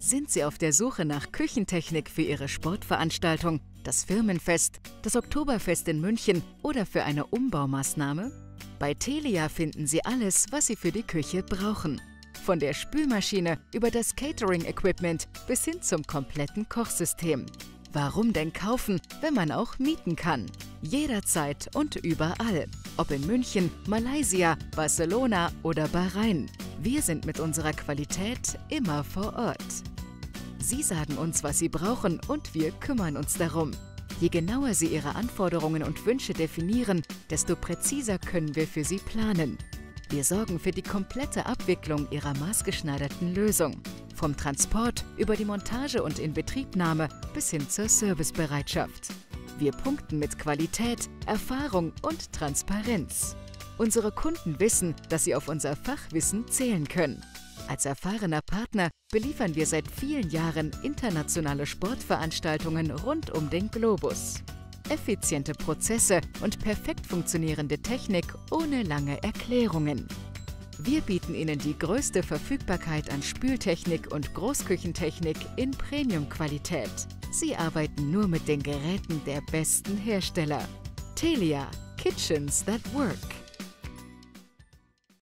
Sind Sie auf der Suche nach Küchentechnik für Ihre Sportveranstaltung, das Firmenfest, das Oktoberfest in München oder für eine Umbaumaßnahme? Bei Telia finden Sie alles, was Sie für die Küche brauchen. Von der Spülmaschine über das Catering-Equipment bis hin zum kompletten Kochsystem. Warum denn kaufen, wenn man auch mieten kann? Jederzeit und überall. Ob in München, Malaysia, Barcelona oder Bahrain. Wir sind mit unserer Qualität immer vor Ort. Sie sagen uns, was Sie brauchen und wir kümmern uns darum. Je genauer Sie Ihre Anforderungen und Wünsche definieren, desto präziser können wir für Sie planen. Wir sorgen für die komplette Abwicklung Ihrer maßgeschneiderten Lösung. Vom Transport über die Montage und Inbetriebnahme bis hin zur Servicebereitschaft. Wir punkten mit Qualität, Erfahrung und Transparenz. Unsere Kunden wissen, dass sie auf unser Fachwissen zählen können. Als erfahrener Partner beliefern wir seit vielen Jahren internationale Sportveranstaltungen rund um den Globus. Effiziente Prozesse und perfekt funktionierende Technik ohne lange Erklärungen. Wir bieten Ihnen die größte Verfügbarkeit an Spültechnik und Großküchentechnik in Premium-Qualität. Sie arbeiten nur mit den Geräten der besten Hersteller. Telia Kitchens that work.